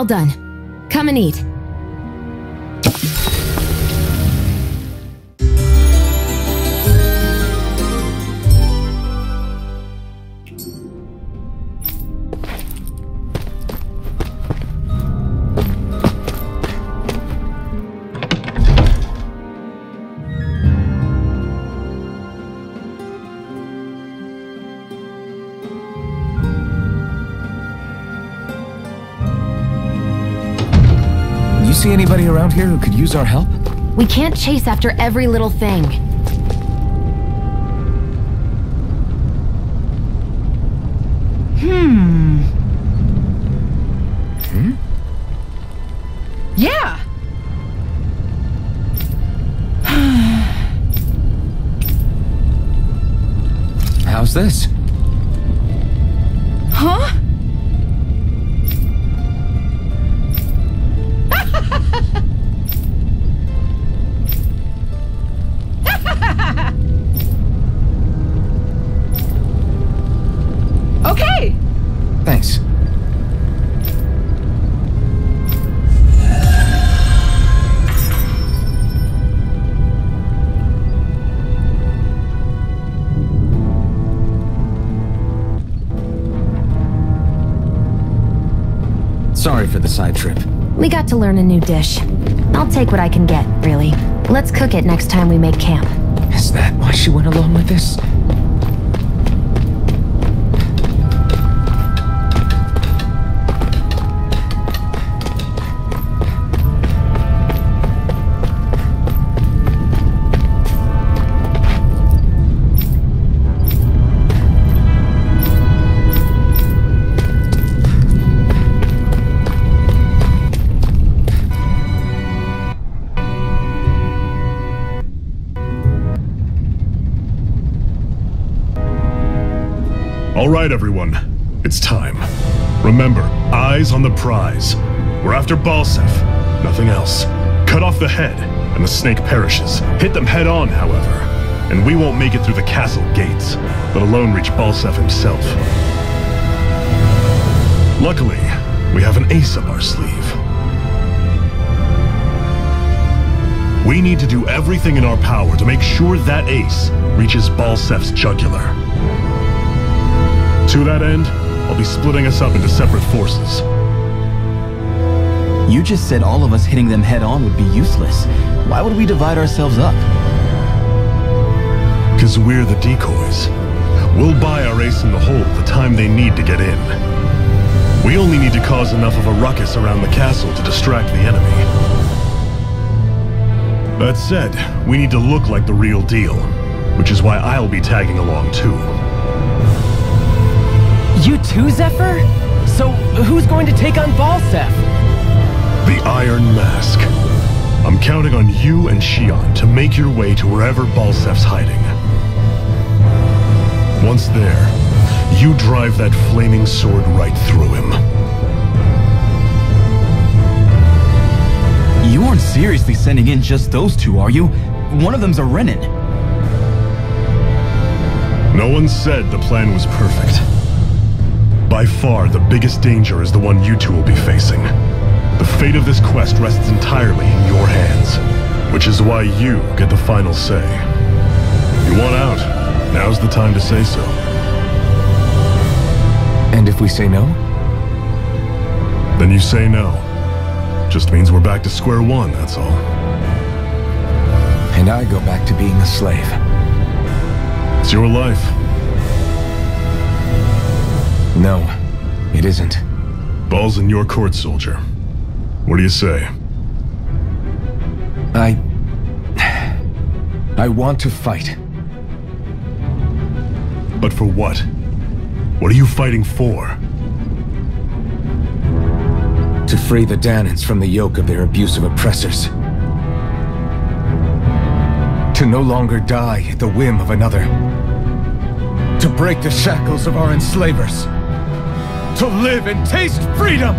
All done. Come and eat. Here who could use our help? We can't chase after every little thing. Dish. Right, everyone. It's time. Remember, eyes on the prize. We're after Balseph, nothing else. Cut off the head, and the snake perishes. Hit them head on, however, and we won't make it through the castle gates, let alone reach Balseph himself. Luckily, we have an ace up our sleeve. We need to do everything in our power to make sure that ace reaches Balseph's jugular. To that end, I'll be splitting us up into separate forces. You just said all of us hitting them head on would be useless. Why would we divide ourselves up? Because we're the decoys. We'll buy our ace in the hole the time they need to get in. We only need to cause enough of a ruckus around the castle to distract the enemy. That said, we need to look like the real deal, which is why I'll be tagging along too. You too, Zephyr? So, who's going to take on Balseph? The Iron Mask. I'm counting on you and Shionne to make your way to wherever Balseph's hiding. Once there, you drive that flaming sword right through him. You aren't seriously sending in just those two, are you? One of them's a Renan. No one said the plan was perfect. By far, the biggest danger is the one you two will be facing. The fate of this quest rests entirely in your hands, which is why you get the final say. You want out, now's the time to say so. And if we say no? Then you say no. Just means we're back to square one, that's all. And I go back to being a slave. It's your life. No, it isn't. Ball's in your court, soldier. What do you say? I... I want to fight. But for what? What are you fighting for? To free the Dahnans from the yoke of their abusive oppressors. To no longer die at the whim of another. To break the shackles of our enslavers. To live and taste freedom!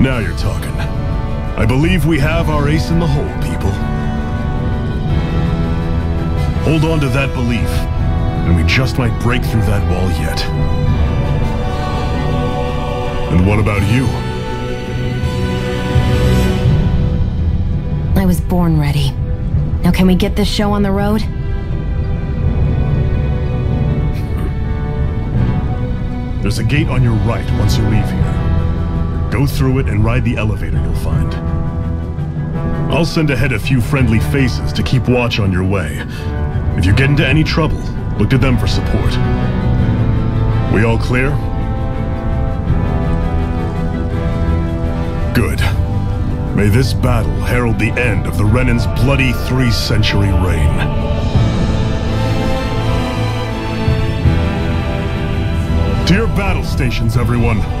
Now you're talking. I believe we have our ace in the hole, people. Hold on to that belief, and we just might break through that wall yet. And what about you? I was born ready. Now can we get this show on the road? There's a gate on your right once you leave here. Go through it and ride the elevator you'll find. I'll send ahead a few friendly faces to keep watch on your way. If you get into any trouble, look to them for support. We all clear? Good. May this battle herald the end of the Renan's bloody three-century reign. To your battle stations, everyone.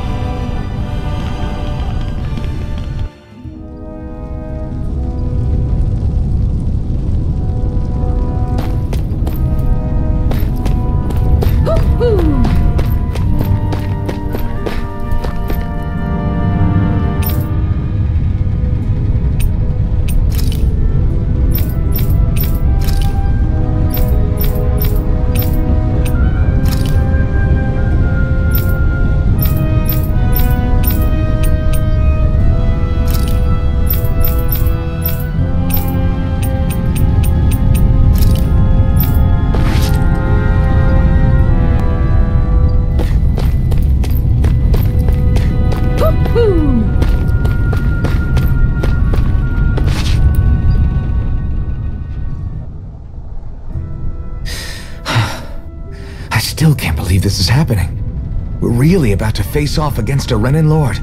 Really about to face off against a Renan Lord.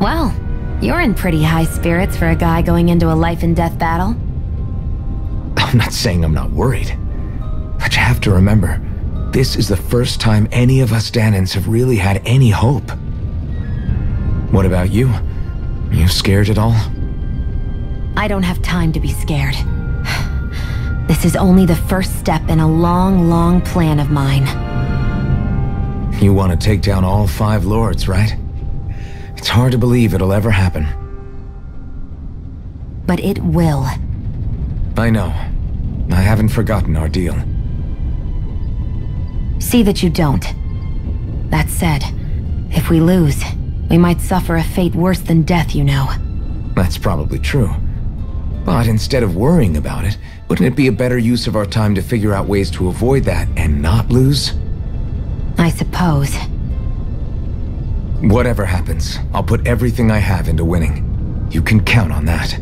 Well, you're in pretty high spirits for a guy going into a life and death battle. I'm not saying I'm not worried. But you have to remember, this is the first time any of us Dahnans have really had any hope. What about you? You scared at all? I don't have time to be scared. This is only the first step in a long, long plan of mine. You want to take down all five lords, right? It's hard to believe it'll ever happen. But it will. I know. I haven't forgotten our deal. See that you don't. That said, if we lose, we might suffer a fate worse than death, you know. That's probably true. But instead of worrying about it, wouldn't it be a better use of our time to figure out ways to avoid that and not lose? I suppose. Whatever happens, I'll put everything I have into winning. You can count on that.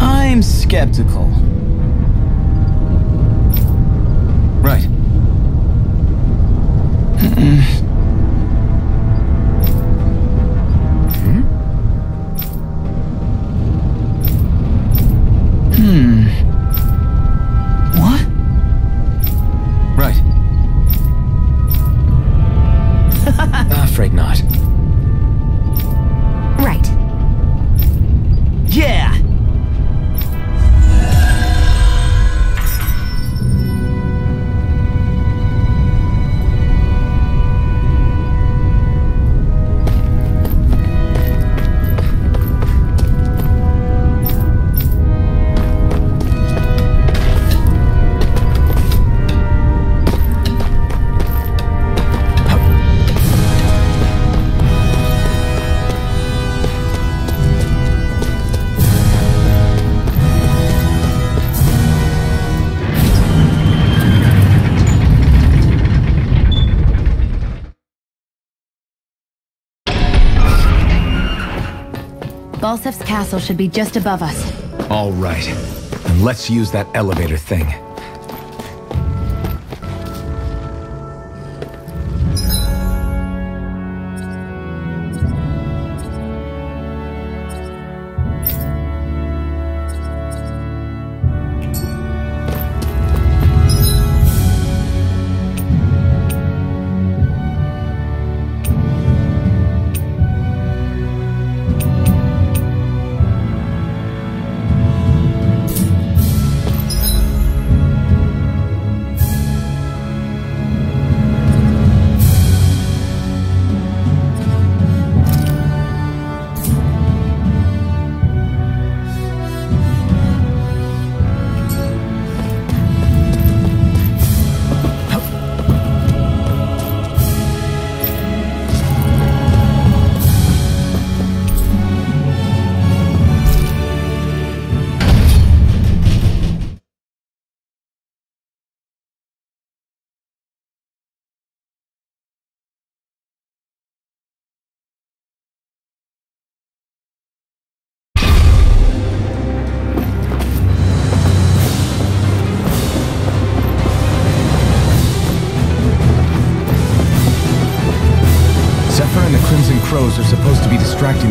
I'm skeptical. Balseph's castle should be just above us. All right. And let's use that elevator thing.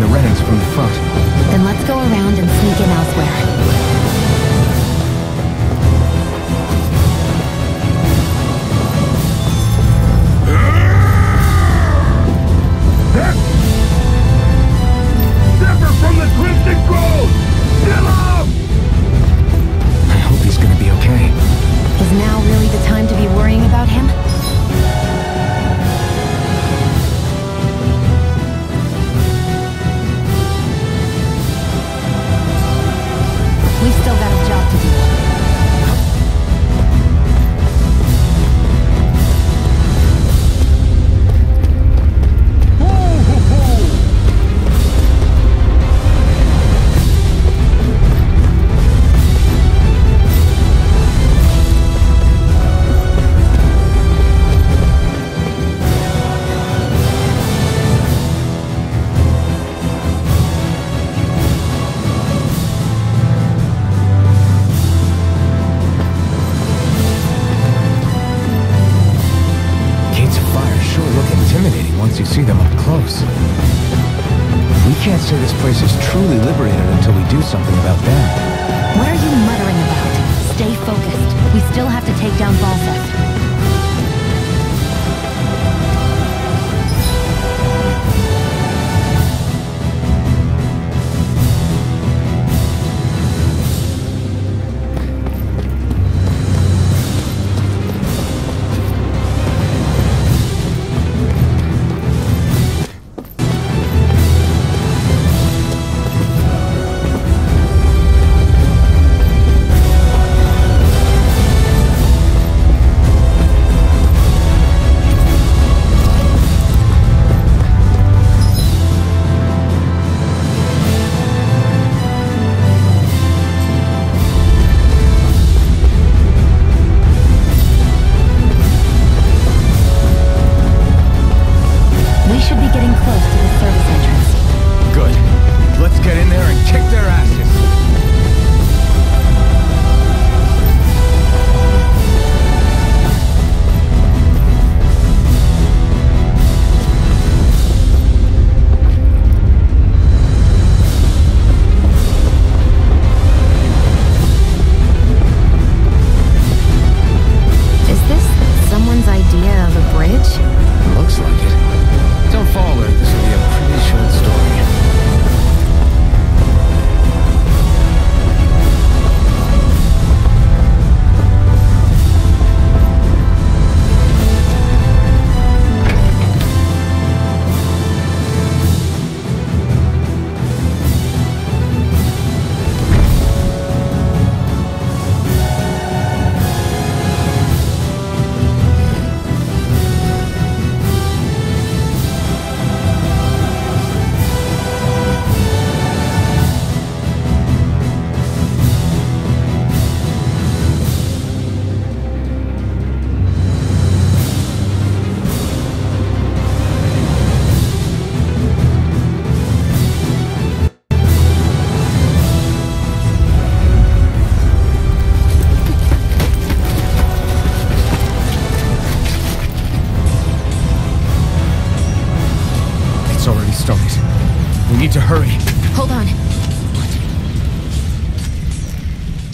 the renovated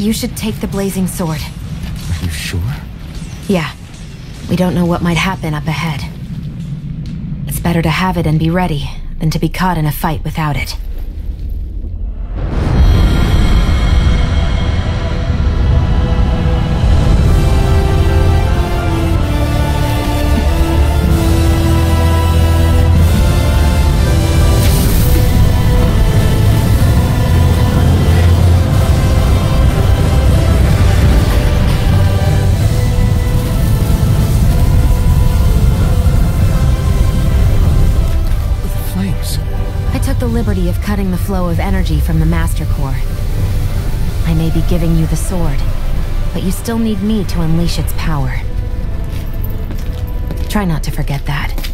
You should take the Blazing Sword. Are you sure? Yeah. We don't know what might happen up ahead. It's better to have it and be ready than to be caught in a fight without it. flow of energy from the Master Core. I may be giving you the sword, but you still need me to unleash its power. Try not to forget that.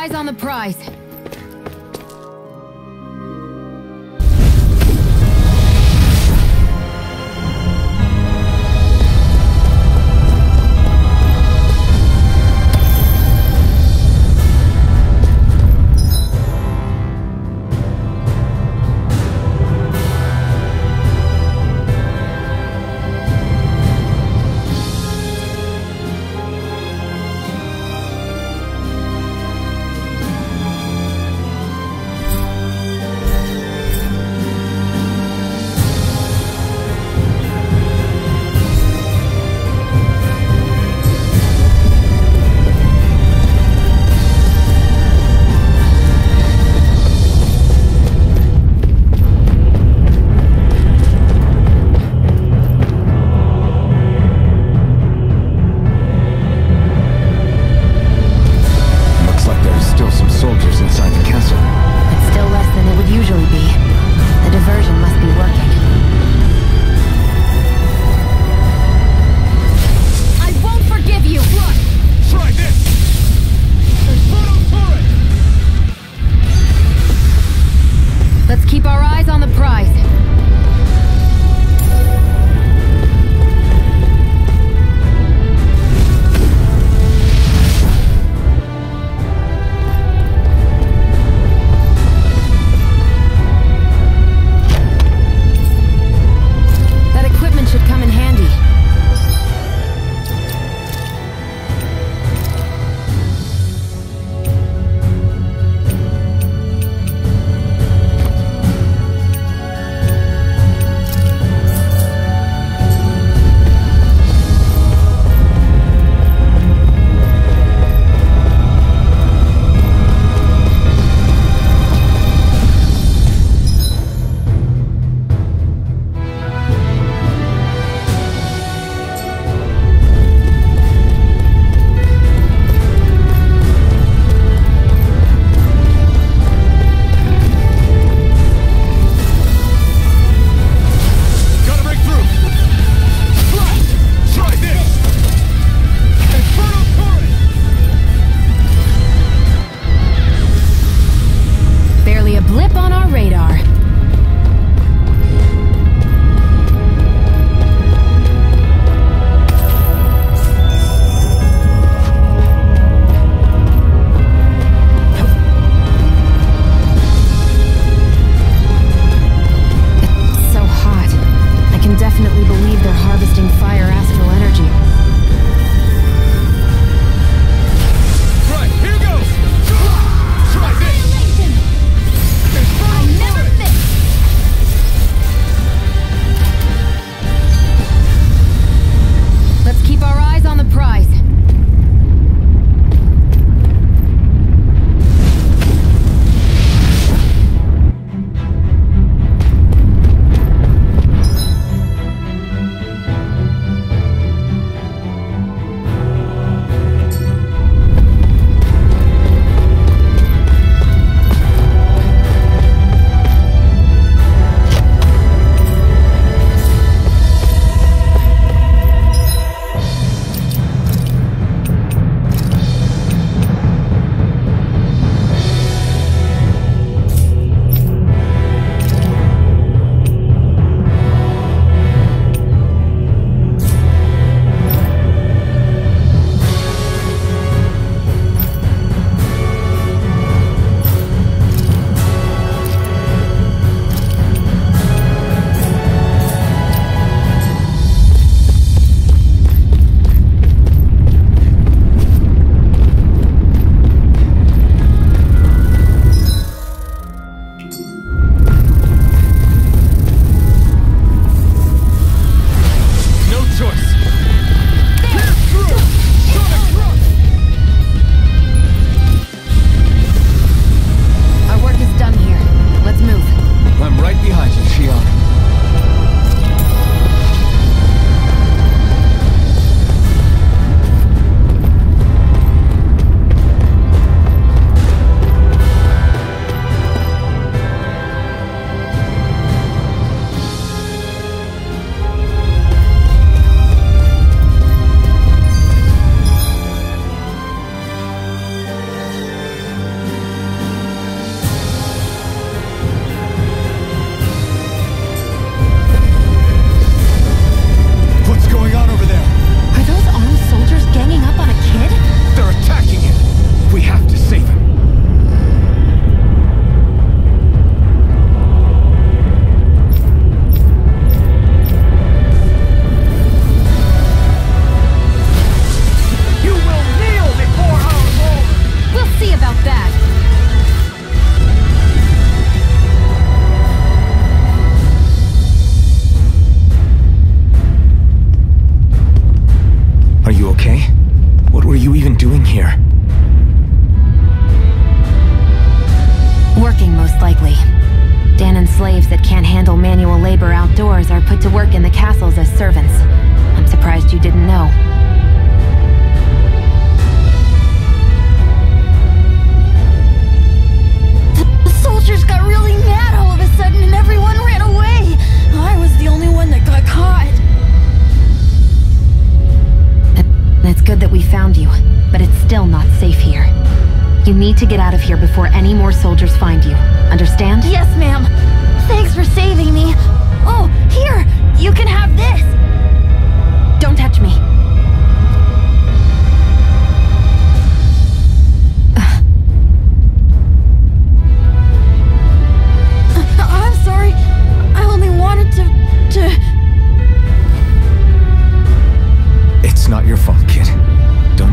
Eyes on the prize.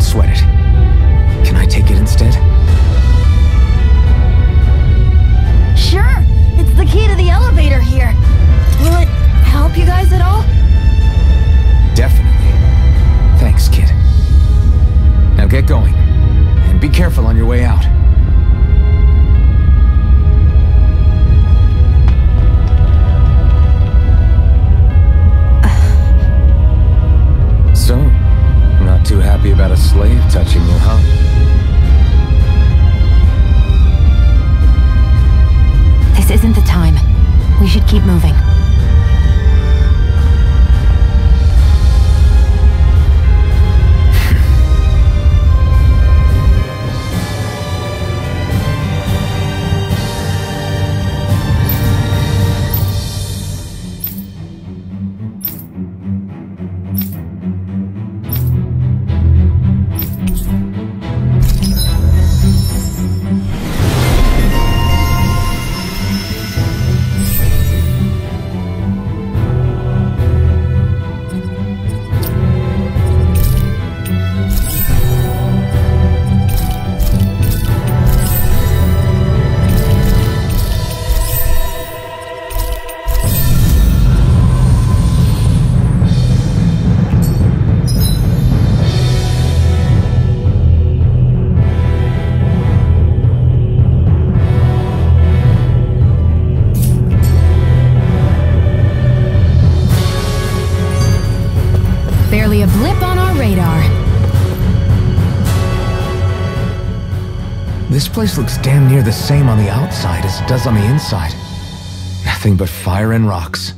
Sweat it. Same on the outside as it does on the inside. Nothing but fire and rocks.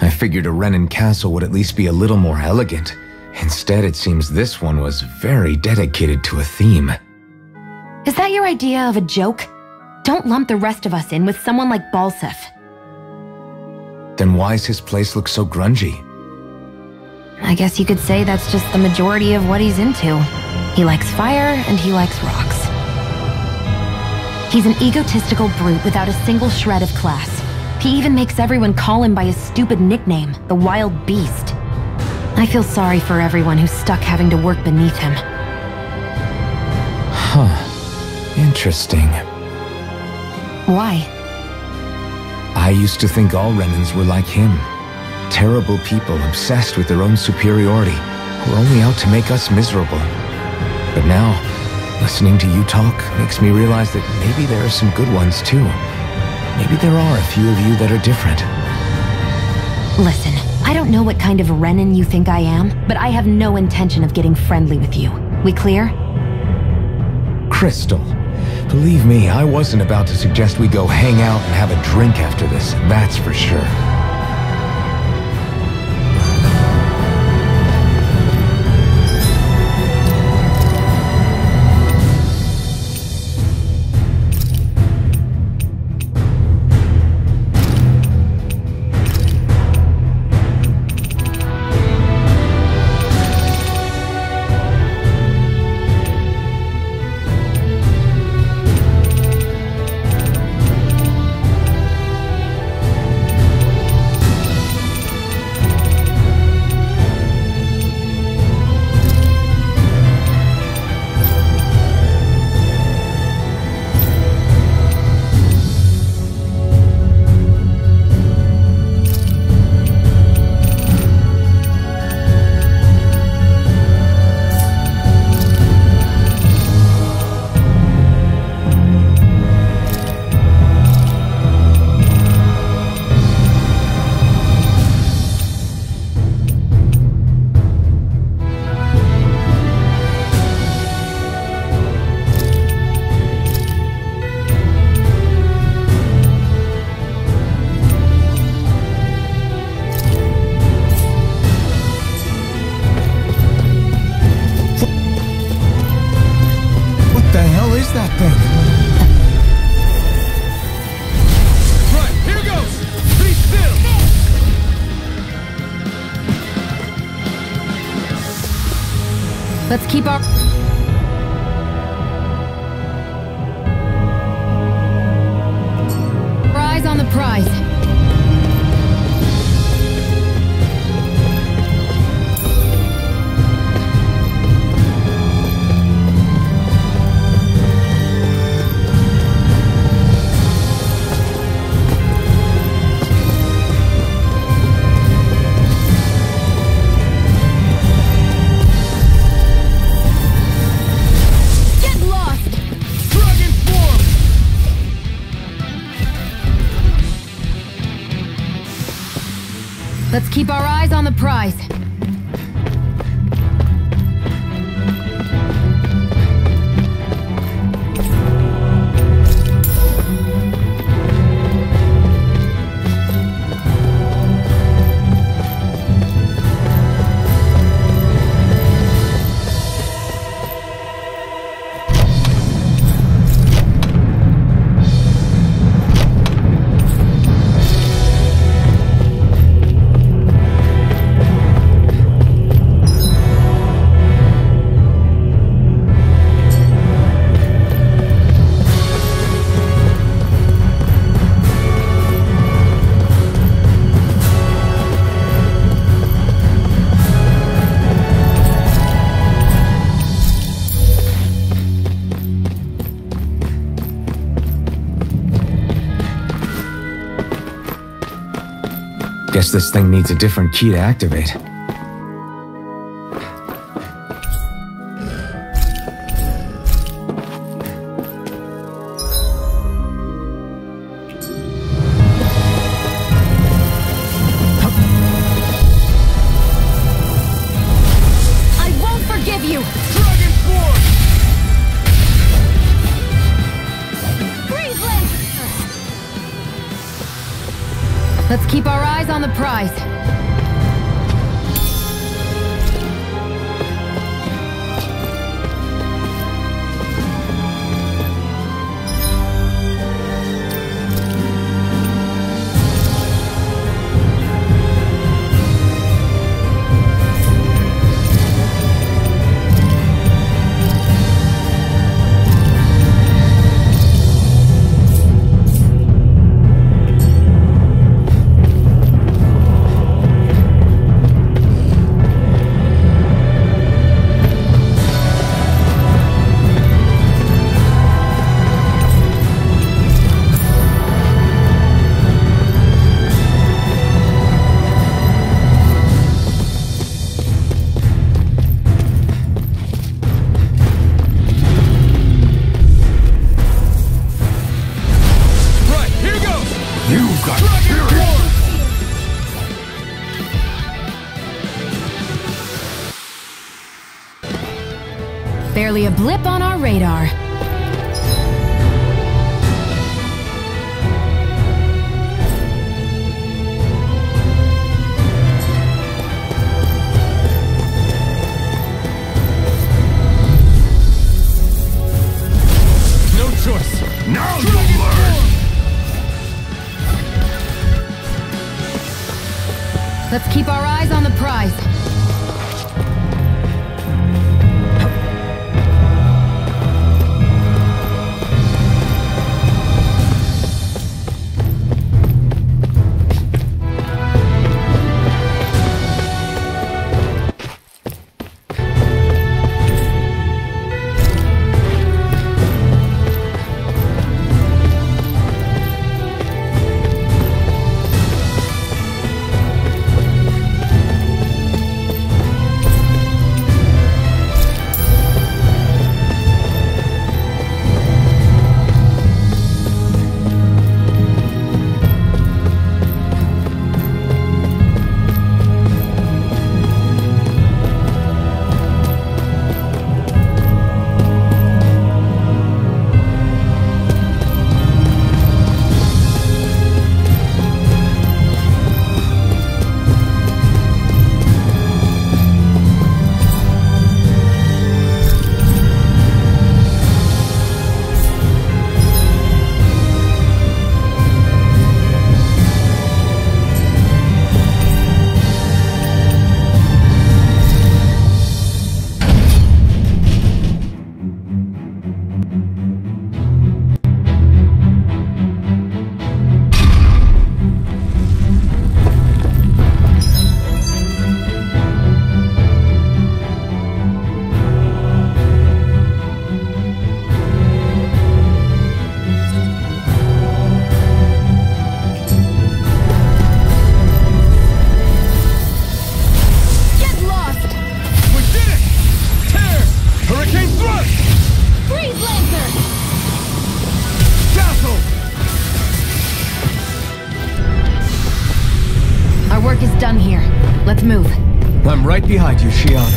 I figured a Renan castle would at least be a little more elegant. Instead, it seems this one was very dedicated to a theme. Is that your idea of a joke? Don't lump the rest of us in with someone like Balseph. Then why why's his place look so grungy? I guess you could say that's just the majority of what he's into. He likes fire and he likes rocks. He's an egotistical brute without a single shred of class. He even makes everyone call him by his stupid nickname, the Wild Beast. I feel sorry for everyone who's stuck having to work beneath him. Huh. Interesting. Why? I used to think all Renans were like him. Terrible people obsessed with their own superiority, who are only out to make us miserable. But now, listening to you talk makes me realize that maybe there are some good ones too. Maybe there are a few of you that are different. Listen, I don't know what kind of Renan you think I am, but I have no intention of getting friendly with you. We clear? Crystal, believe me, I wasn't about to suggest we go hang out and have a drink after this, that's for sure. Let's keep our... guess this thing needs a different key to activate. Let's keep our eyes on the prize. Right behind you, Shionne.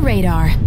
Radar.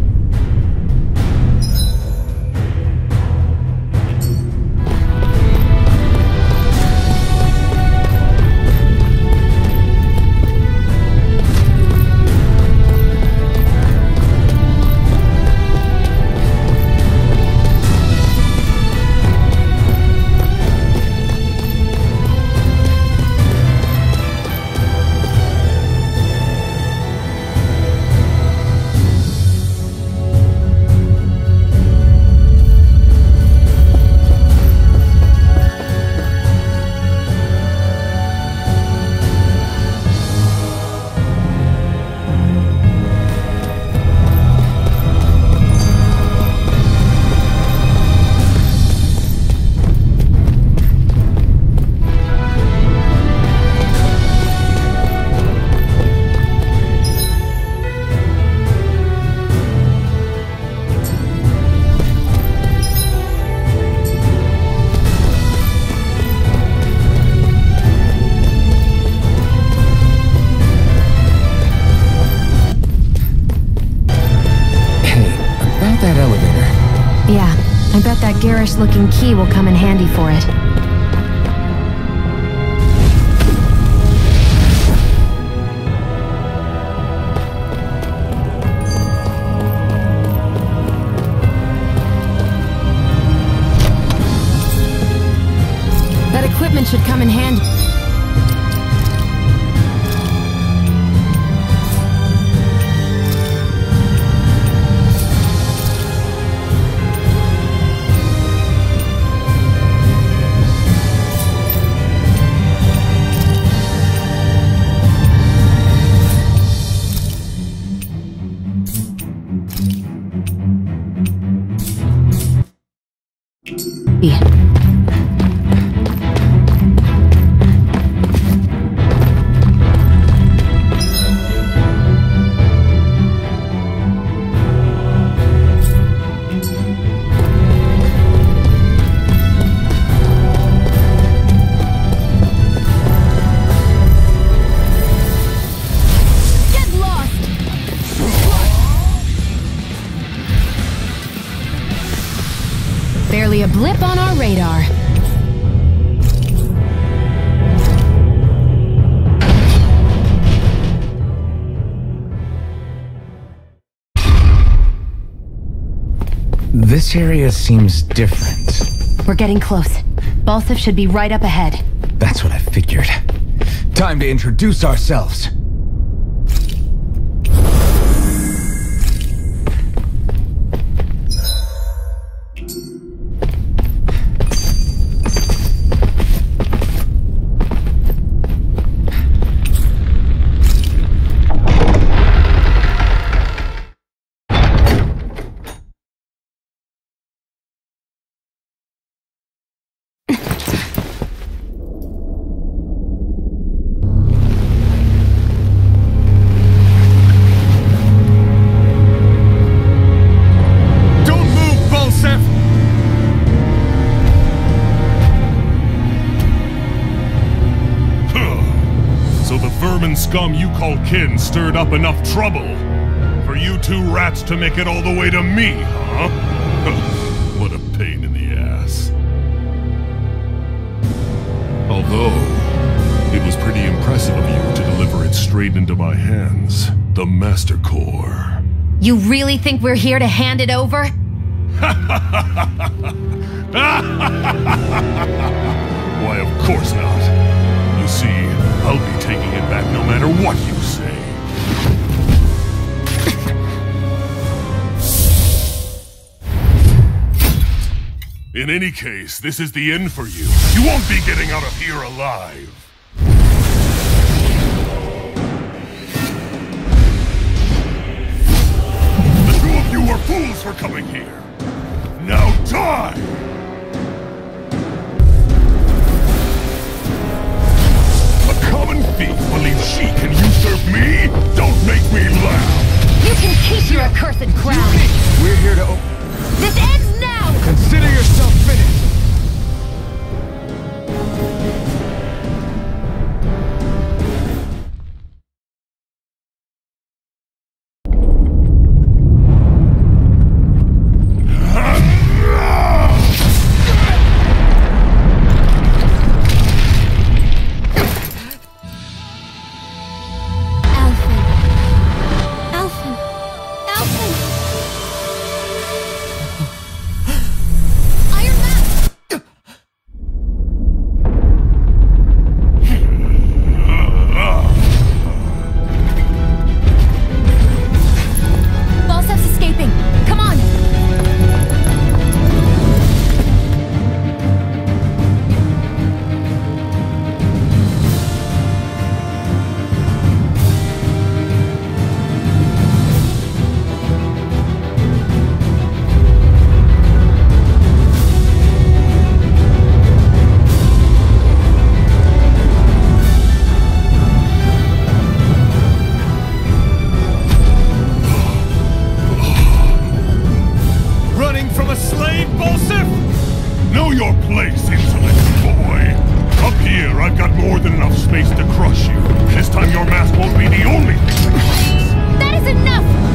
Looking key will come in handy for it. This area seems different. We're getting close. Balseph should be right up ahead. That's what I figured. Time to introduce ourselves. Scum you call kin stirred up enough trouble for you two rats to make it all the way to me, huh? what a pain in the ass. Although, it was pretty impressive of you to deliver it straight into my hands. The Master Core. You really think we're here to hand it over? Why, of course not. You see, I'll be taking it back no matter what you say. In any case, this is the end for you. You won't be getting out of here alive. The two of you were fools for coming here. Now die! Common thief believes she can usurp me? Don't make me laugh! You can keep your accursed crown. We're here to This ends now! Consider yourself finished! Know your place, insolent boy! Up here, I've got more than enough space to crush you. This time your mask won't be the only thing that That is enough.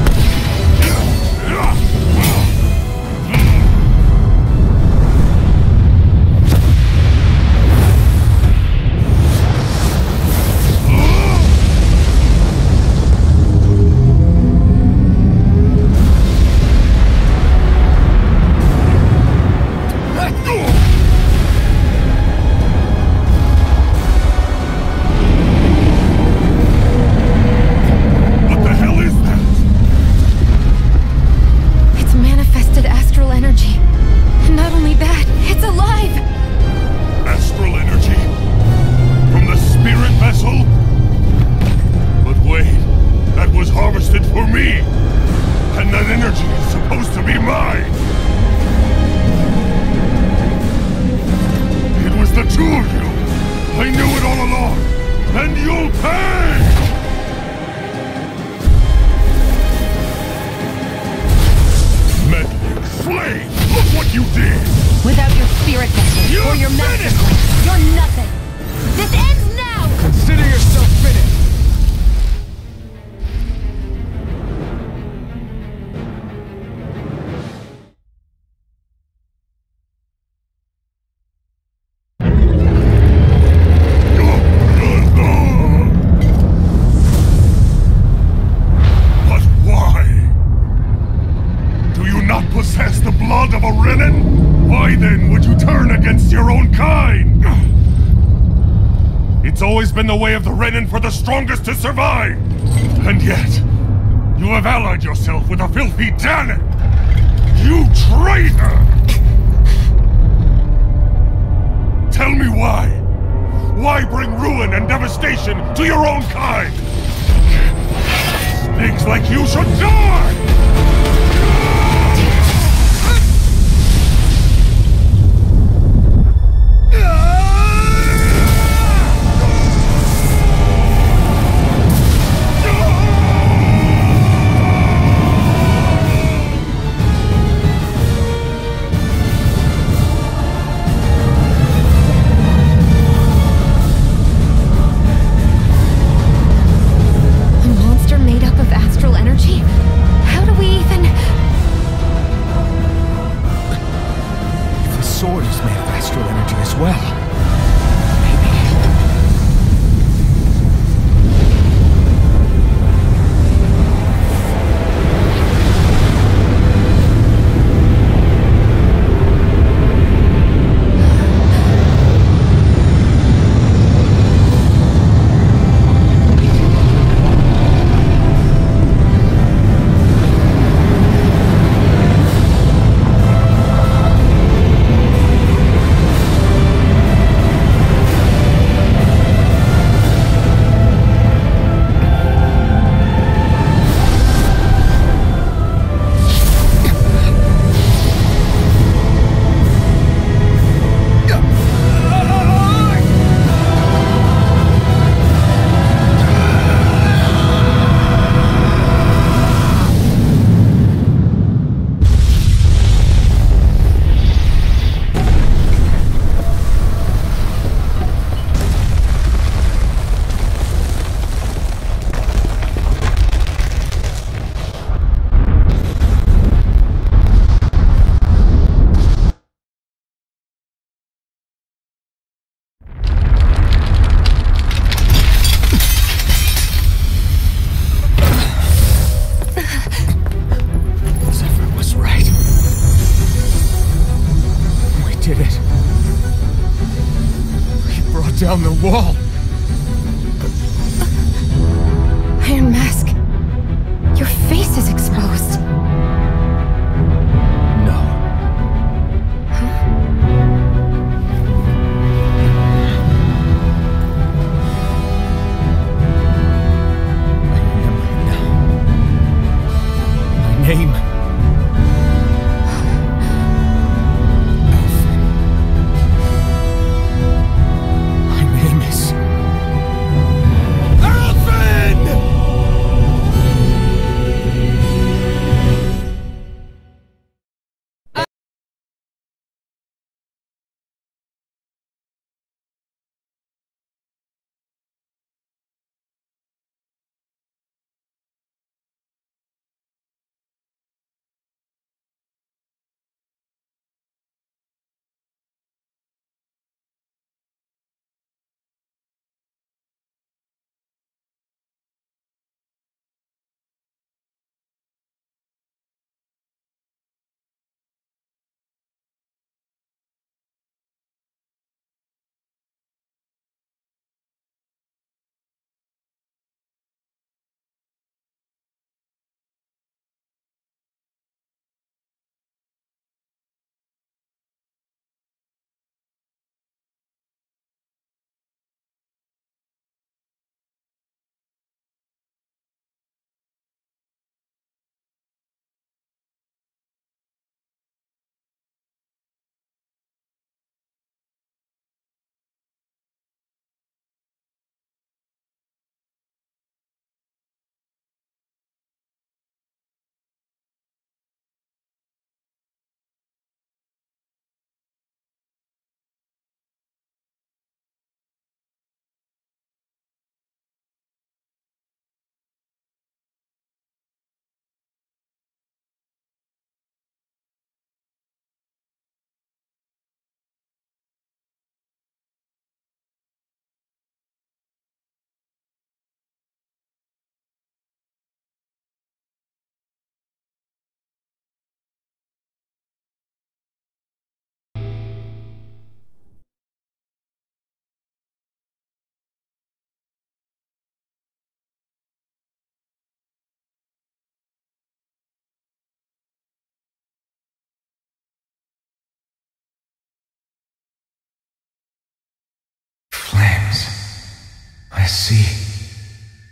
I see.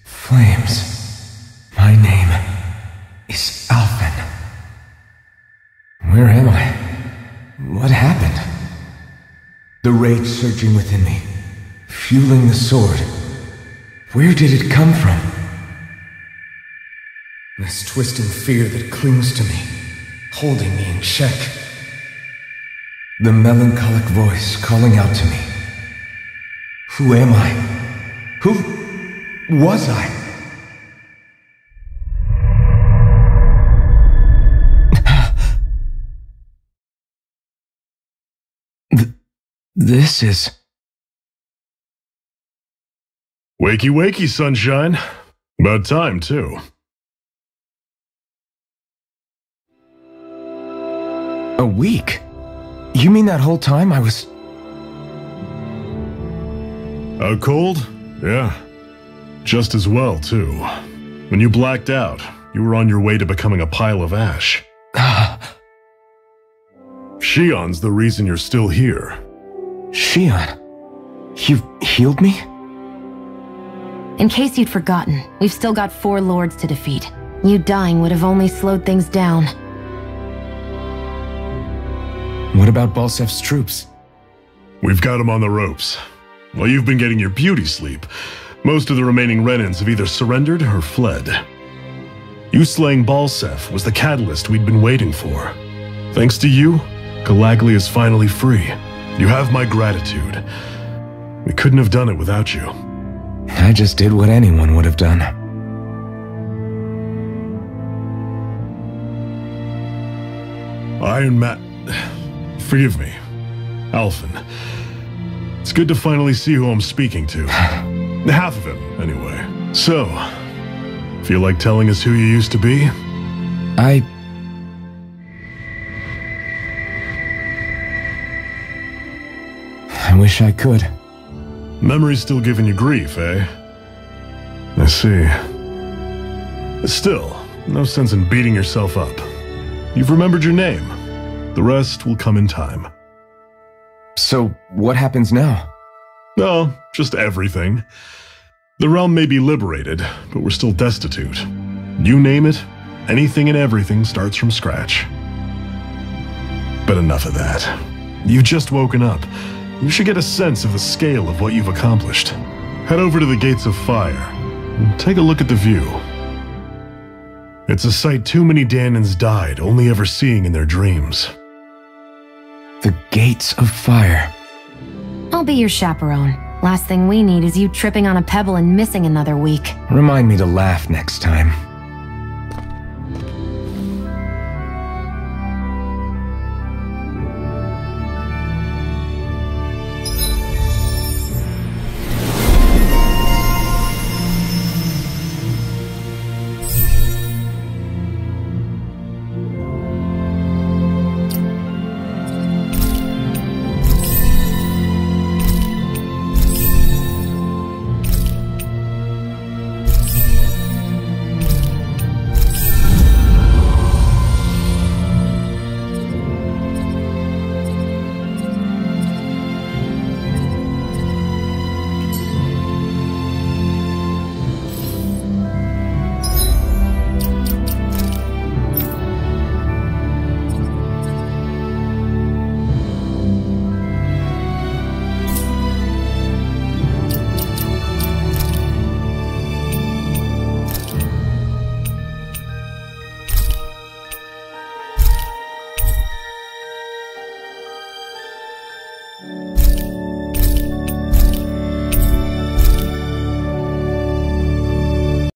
Flames. My name is Alphen. Where am I? What happened? The rage surging within me, fueling the sword. Where did it come from? This twisting fear that clings to me, holding me in check. The melancholic voice calling out to me. Who am I? Who was I? This is... Wakey wakey, sunshine. About time, too. A week? You mean that whole time I was... Out cold? Yeah. Just as well, too. When you blacked out, you were on your way to becoming a pile of ash. Shionne's the reason you're still here. Shionne, you've healed me? In case you'd forgotten, we've still got four lords to defeat. You dying would have only slowed things down. What about Balseph's troops? We've got them on the ropes. While you've been getting your beauty sleep, most of the remaining Renans have either surrendered or fled. You slaying Balseph was the catalyst we'd been waiting for. Thanks to you, Calaglia is finally free. You have my gratitude. We couldn't have done it without you. I just did what anyone would have done. Iron Mask. Forgive me. Alphen. It's good to finally see who I'm speaking to. Half of him, anyway. So, feel like telling us who you used to be? I... I wish I could. Memory's still giving you grief, eh? I see. Still, no sense in beating yourself up. You've remembered your name. The rest will come in time. So, what happens now? No, just everything. The realm may be liberated, but we're still destitute. You name it, anything and everything starts from scratch. But enough of that. You've just woken up. You should get a sense of the scale of what you've accomplished. Head over to the Gates of Fire and take a look at the view. It's a sight too many Dahnans died only ever seeing in their dreams. The Gates of Fire. I'll be your chaperone. Last thing we need is you tripping on a pebble and missing another week. Remind me to laugh next time.